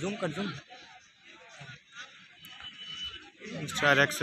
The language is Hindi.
जूम कर जूम चार एक्स